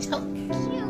so cute.